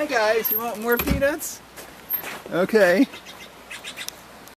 Hi guys, you want more peanuts? Okay.